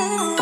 Ooh.